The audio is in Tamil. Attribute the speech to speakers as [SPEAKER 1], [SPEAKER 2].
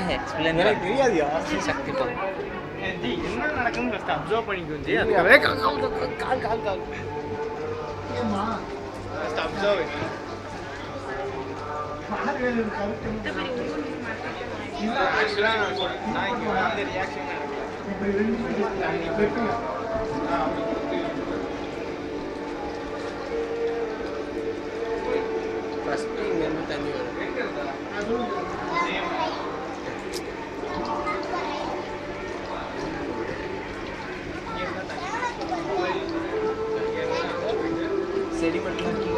[SPEAKER 1] வில்லன்
[SPEAKER 2] எனக்கு தெரியாதுயா?
[SPEAKER 1] சக்தி பால்
[SPEAKER 2] ஜி என்ன நடக்குன்னு ஃபர்ஸ்ட் அப்சர்வ் ஜி. அதுக்கப்புறம் கால் கால் கால் ஃபர்ஸ்ட் அப்சர்வ் ஆக்சுவலாக நான் சொல்றேன் நான் இங்கே வந்து ரியாக்ஷன்
[SPEAKER 1] ஃபஸ்ட்டு இங்கேருந்து தண்ணி வரும் सेडी पटकन की